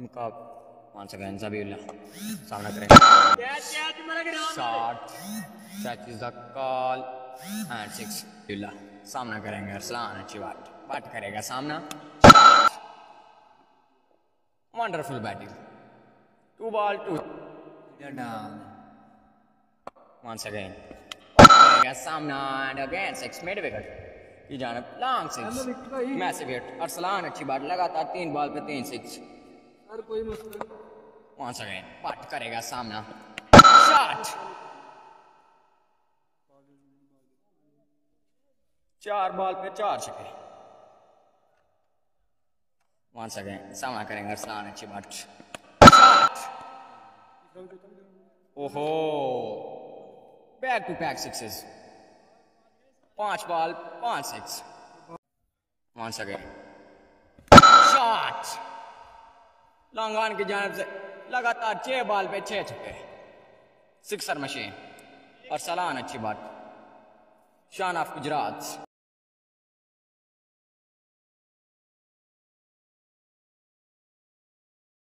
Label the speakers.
Speaker 1: मुकाब once again Zabiullah सामना करेंगे shot catches the call and six Zabiullah सामना करेंगे, अरसलान, अच्छी बात। बात करेगा सामना। Wonderful batting two ball two once again सामना, and again six, mid wicket की जानब long six massive hit Arsalan, अच्छी बात। लगातार तीन बॉल पे तीन सिक्स
Speaker 2: सर कोई मसला नहीं
Speaker 1: वंस अगेन पट करेगा सामना। शॉट चार बॉल पे चार छक्के। वंस अगेन सामना करेंगे अरसलान अच्छी बात। ओहो! बैक टू बैक सिक्सेस पाँच बॉल पाँच six once again shot long on की जानब से लगातार छह बॉल पे छह छक्के। Sixer machine. और सलान अच्छी बात। शान ऑफ़ गुजरात।